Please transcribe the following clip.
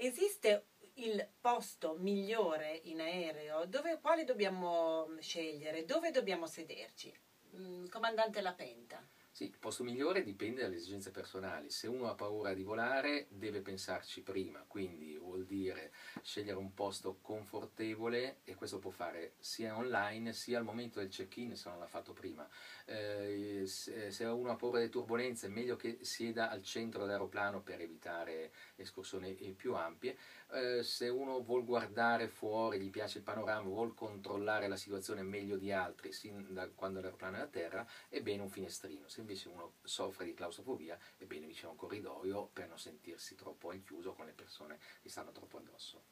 Esiste il posto migliore in aereo? Dove, quale dobbiamo scegliere? Dove dobbiamo sederci? Mm, comandante La Penta. Sì, il posto migliore dipende dalle esigenze personali. Se uno ha paura di volare deve pensarci prima, quindi vuol dire scegliere un posto confortevole e questo può fare sia online sia al momento del check-in se non l'ha fatto prima. Eh, se uno ha paura delle turbulenze è meglio che sieda al centro dell'aeroplano per evitare escursioni più ampie. Eh, se uno vuol guardare fuori, gli piace il panorama, vuol controllare la situazione meglio di altri sin da quando l'aeroplano è a terra, è bene un finestrino. Se invece uno soffre di claustrofobia, è bene vicino a un corridoio per non sentirsi troppo inchiuso con le persone che stanno troppo addosso.